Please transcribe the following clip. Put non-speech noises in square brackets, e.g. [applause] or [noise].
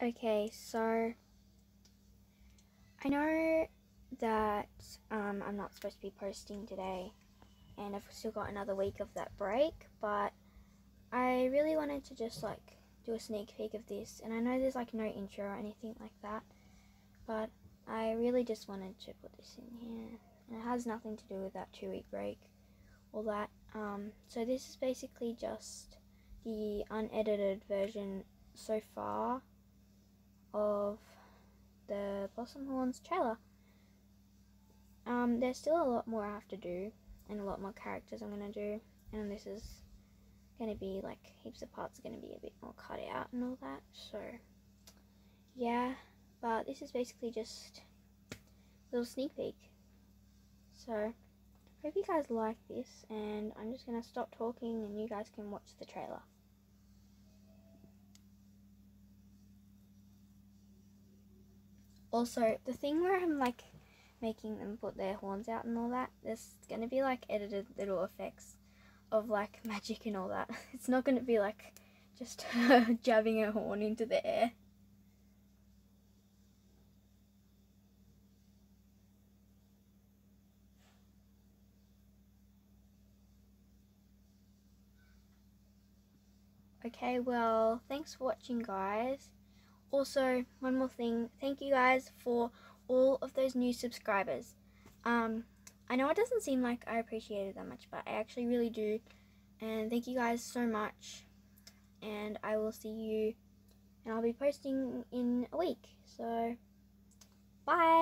Okay, so I know that um, I'm not supposed to be posting today, and I've still got another week of that break, but I really wanted to just like do a sneak peek of this, and I know there's like no intro or anything like that, but I really just wanted to put this in here, and it has nothing to do with that two week break, all that. Um, so this is basically just the unedited version so far of the Blossom Horns trailer. Um, there's still a lot more I have to do and a lot more characters I'm going to do and this is going to be like heaps of parts are going to be a bit more cut out and all that so yeah but this is basically just a little sneak peek so hope you guys like this and I'm just going to stop talking and you guys can watch the trailer. Also, the thing where I'm like making them put their horns out and all that, there's going to be like edited little effects of like [laughs] magic and all that. It's not going to be like just [laughs] jabbing a horn into the air. Okay, well, thanks for watching, guys. Also, one more thing, thank you guys for all of those new subscribers. Um, I know it doesn't seem like I appreciate it that much, but I actually really do. And thank you guys so much. And I will see you, and I'll be posting in a week. So, bye.